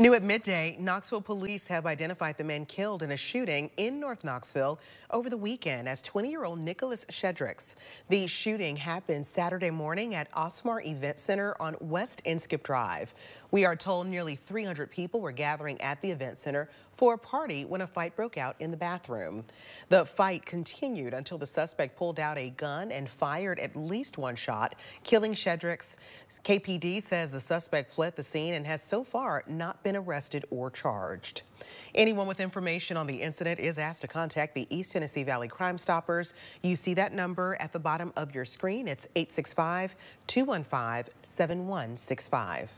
New at midday, Knoxville police have identified the man killed in a shooting in North Knoxville over the weekend as 20-year-old Nicholas Sheadricks. The shooting happened Saturday morning at Osmar Event Center on West Inskip Drive. We are told nearly 300 people were gathering at the event center for a party when a fight broke out in the bathroom. The fight continued until the suspect pulled out a gun and fired at least one shot, killing Sheadricks. KPD says the suspect fled the scene and has so far not been arrested or charged. Anyone with information on the incident is asked to contact the East Tennessee Valley Crime Stoppers. You see that number at the bottom of your screen. It's 865 215 7165.